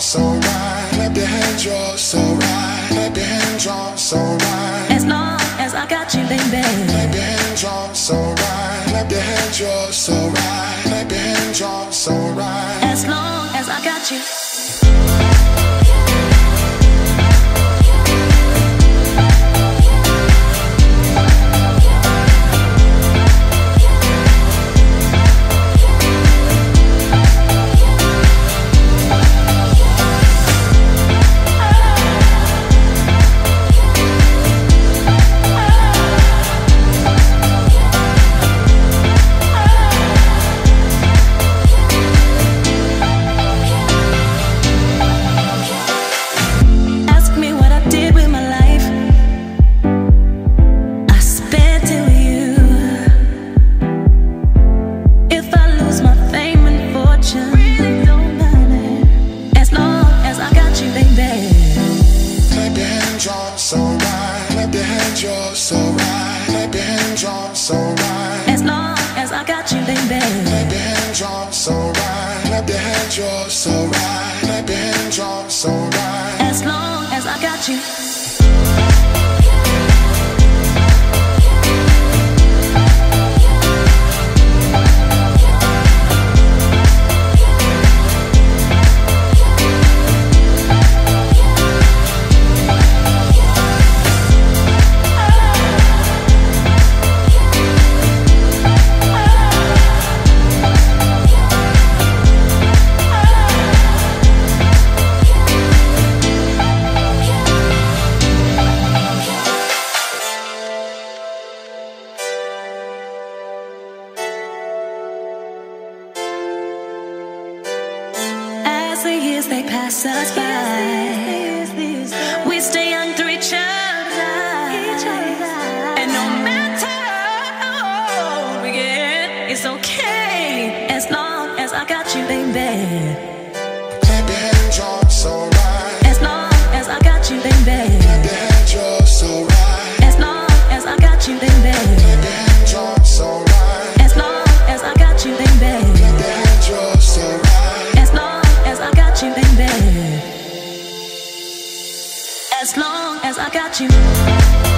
so right. Clap your hands, so right. Clap your hands. As long as I got you, baby. Clap your hands. Clap your hands. Clap your hands, so right. As long as I got you. Hands, so right. Clap your hands, so right. Clap your hands, so right. As long as I got you, baby. Clap your hands, so right. Clap your hands, so right. Clap your hands, so right. As long as I got you. As the years they pass us by, we stay young through each other's eyes. And no matter how old we get, it's okay as long as I got you, baby. Clap your hands, you're so as long as I got you.